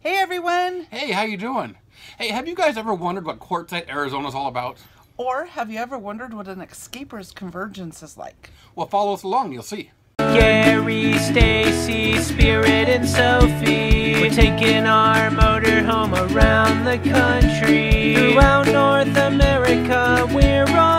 Hey everyone! Hey, how you doing? Hey, have you guys ever wondered what Quartzsite, Arizona's all about? Or have you ever wondered what an Xscaper's convergence is like? Well, follow us along, you'll see. Gary, Stacy, Spirit, and Sophie. We're taking our motorhome around the country. Throughout North America, we're on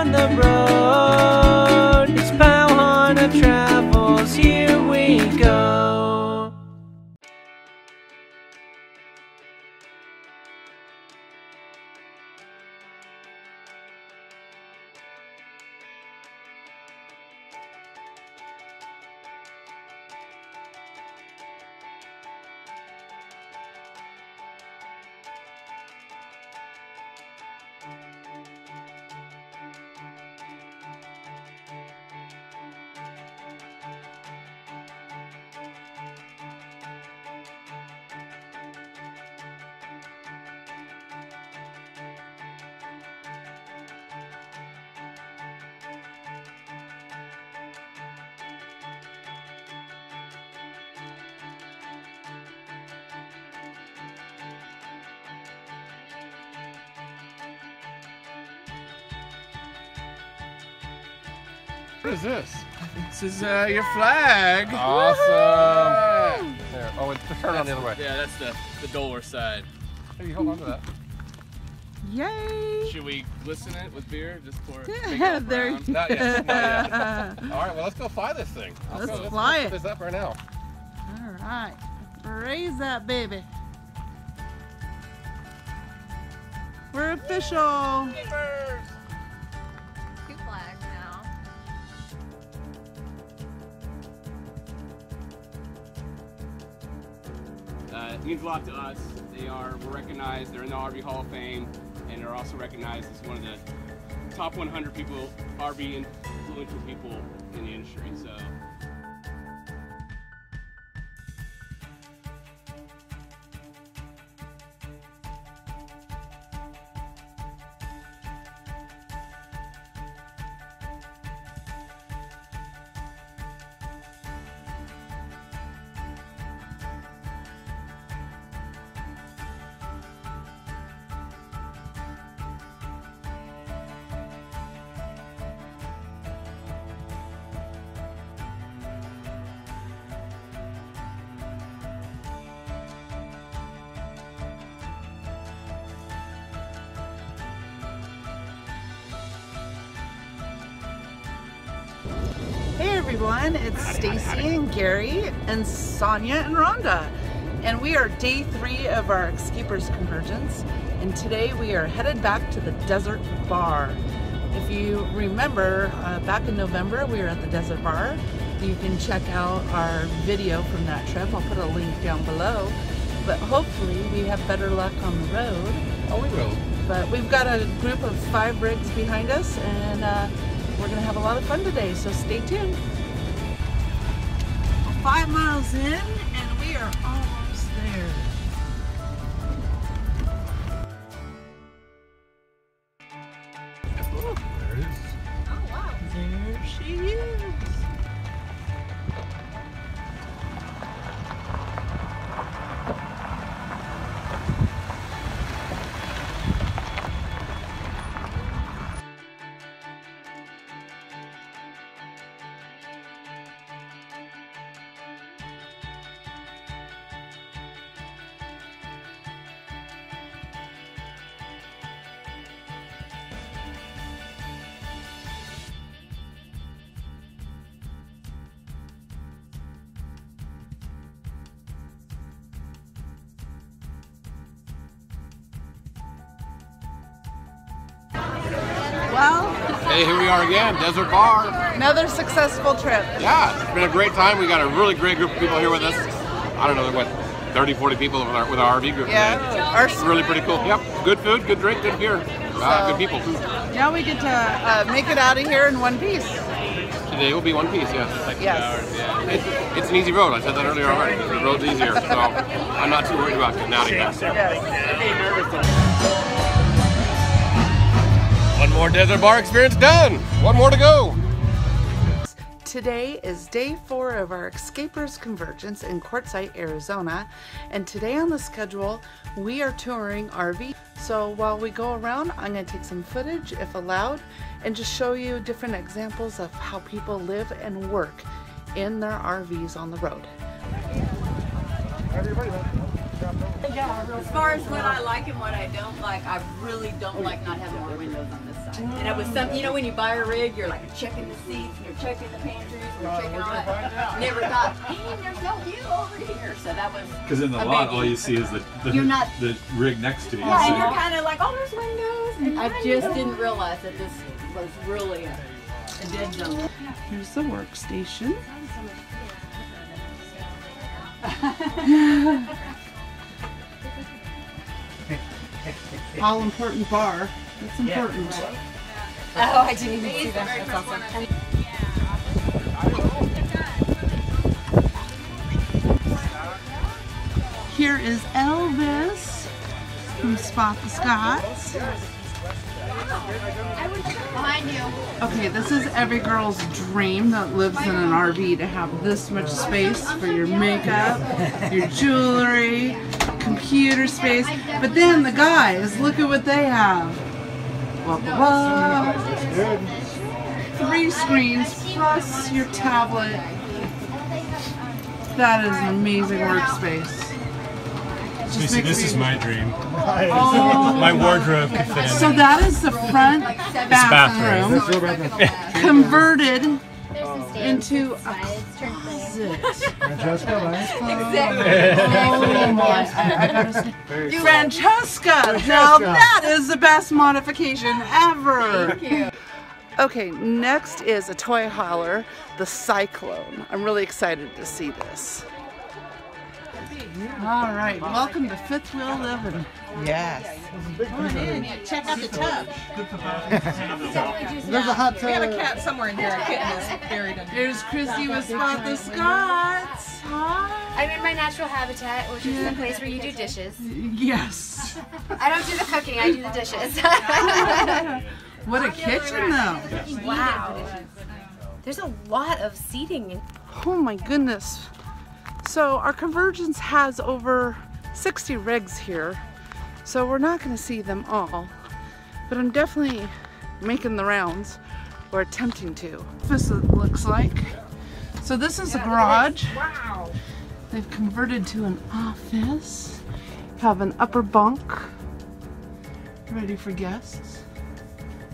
What is this? This is uh, your flag. Awesome. There. Oh, it's turn on the other way. Yeah, that's the the dollar side. Hey, you hold on to that. Yay! Should we glisten it with beer just pour it all there brown? Not yet. Not yet. All right, well, let's go fly this thing. Let's go, fly let's it. Put this up right now. All right, raise that baby. We're official. Two It means a lot to us. They are recognized. They're in the RV Hall of Fame, and they're also recognized as one of the top 100 people, RV influential people in the industry. So. Everyone, it's Stacy and Gary and Sonia and Rhonda. And we are day three of our Xscapers Convergence. And today we are headed back to the Desert Bar. If you remember, uh, back in November we were at the Desert Bar. You can check out our video from that trip. I'll put a link down below. But hopefully we have better luck on the road. Oh, we will. But we've got a group of five rigs behind us and uh, we're gonna have a lot of fun today, so stay tuned. Five miles in and we are almost Hey, here we are again, Desert Bar. another successful trip. Yeah, it's been a great time. We got a really great group of people here with us. I don't know what, 30, 40 people with our, with our RV group today. Yeah, our, It's really pretty cool. Yep, good food, good drink, good beer, uh, good people. now we get to uh, make it out of here in one piece. Today will be one piece, yes. Yes. It's, it's an easy road. I said that earlier already. The road's easier, so I'm not too worried about getting out of here. Yes. More Desert Bar experience done. One more to go. Today is day four of our Xscapers Convergence in Quartzsite, Arizona. And today on the schedule, we are touring RV. So while we go around, I'm going to take some footage, if allowed, and just show you different examples of how people live and work in their RVs on the road. As far as what I like and what I don't like, I really don't like not having more windows on this side. And it was some, you know, when you buy a rig, you're like checking the seats and you're checking the pantries and you're checking all that. Never thought, hey, there's no view over here. So that was. Because in the a lot, biggie. all you see is the the, You're not- the rig next to you. Yeah, and you're kind of like, oh, there's windows. And I just didn't realize that this was really a, a dead zone. Here's the workstation. All important bar. That's important. Oh, I didn't even see that. That's awesome. Here is Elvis from Spot the Scotts. Behind you. Okay, this is every girl's dream that lives in an RV to have this much space for your makeup, your jewelry, computer space. But then the guys, look at what they have. Blah, blah, blah. Three screens plus your tablet. That is an amazing workspace. Just Lucy, this me- is my dream. Oh. My wardrobe could fit in So that is the front bathroom bathroom. converted into a closet. Oh my! I, oh, oh, oh, I gotta Francesca. Now that is the best modification ever. Thank you. Okay, next is a toy hauler, the Cyclone. I'm really excited to see this. All right, welcome to Fifth Wheel Living. Yes. Come on in. Check out the tub. There's a hot tub. We got a cat somewhere in here. A kitten is buried in here. There's Christy with Spot the Scotts. Hi. I'm in my natural habitat, which is the place where you do dishes. Yes. I don't do the cooking, I do the dishes. What a kitchen though. wow. There's a lot of seating. Oh my goodness. So our Convergence has over 60 rigs here. So we're not going to see them all. But I'm definitely making the rounds or attempting to. This it looks like. So this is a garage. Wow. They've converted to an office. Have an upper bunk. Ready for guests.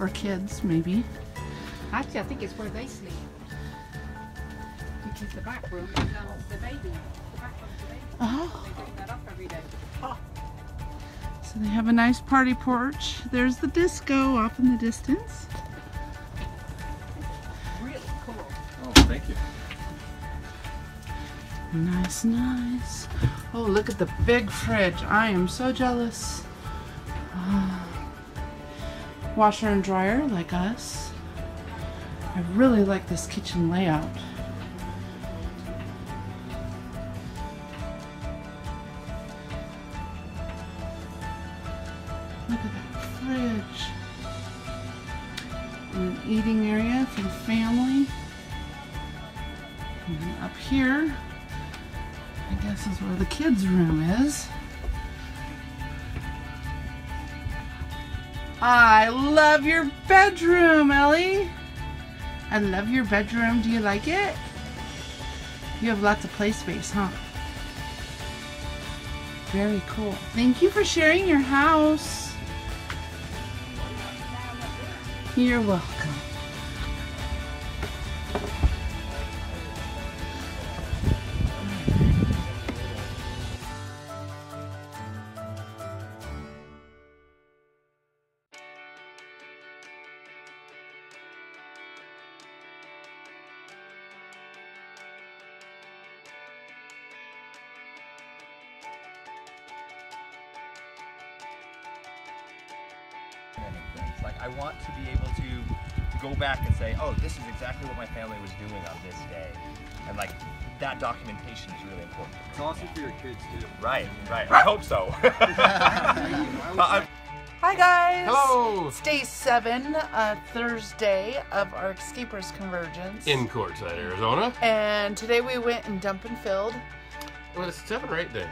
Or kids, maybe. Actually, I think it's where they sleep. Which is the back room. and um, the baby. The back room's the baby. Oh. They clean that up every day. So they have a nice party porch. There's the disco off in the distance. Really cool. Oh, thank you. Nice, nice. Oh, look at the big fridge. I am so jealous. Ah. Washer and dryer like us. I really like this kitchen layout. Look at that fridge. And an eating area for the family. And up here, I guess is where the kids' room is. I love your bedroom, Ellie. I love your bedroom. Do you like it? You have lots of play space, huh? Very cool. Thank you for sharing your house. You're welcome. Things. Like I want to be able to, to go back and say, oh, this is exactly what my family was doing on this day, and like that documentation is really important. It's awesome for your kids too. Right, right. I hope so. Hi guys. Hello. It's day seven, uh, Thursday of our Xscapers Convergence. In Quartzsite, Arizona. And today we went and dump and filled. Well, it's seven or eight days.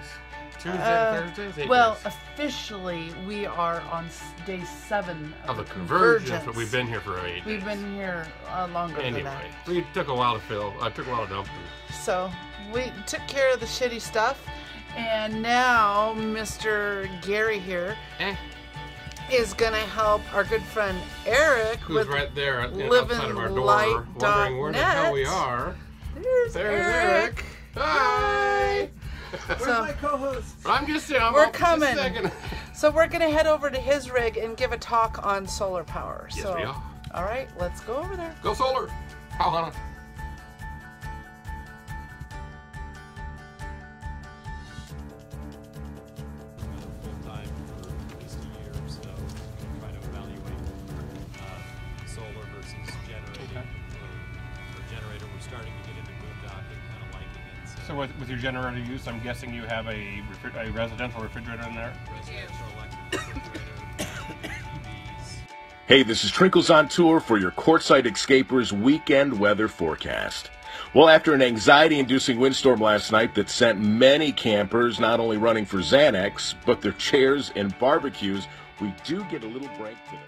Tuesday Uh, to. Well, days. officially we are on day seven of, of the the convergence, but we've been here for eight. We've days. been here uh, longer than Anyway, that. we took a while to fill. I took a while to dump. So we took care of the shitty stuff, and now Mr. Gary here is Eh. gonna help our good friend Eric Who's right there at- Living outside of our door, Light wondering where the hell we are. There's, There's Eric. Hi. So my co-host? I'm just saying. I'm we're off a coming. So we're gonna head over to his rig and give a talk on solar power. Yes, so, we are. all right, let's go over there. Go solar. How, Hannah? Liking it. So, So with, with your generator use, I'm guessing you have a, refri- a residential refrigerator in there. residential electric refrigerator, EVs, Hey, this is Trinkles on Tour for your Quartzsite Xscapers weekend weather forecast. Well, after an anxiety inducing windstorm last night that sent many campers not only running for Xanax, but their chairs and barbecues, we do get a little break today.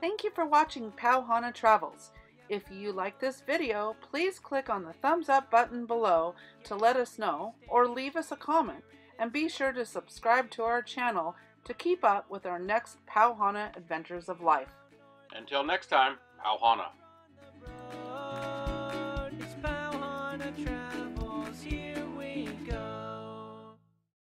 Thank you for watching Pau Hana Travels. If you like this video, please click on the thumbs up button below to let us know or leave us a comment. And be sure to subscribe to our channel to keep up with our next Pau Hana Adventures of Life. Until next time, Pau Hana.